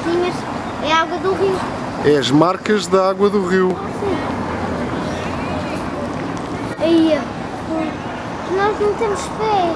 pontinhas é água do rio. É as marcas da água do rio. Sim. Aí, nós não temos pé.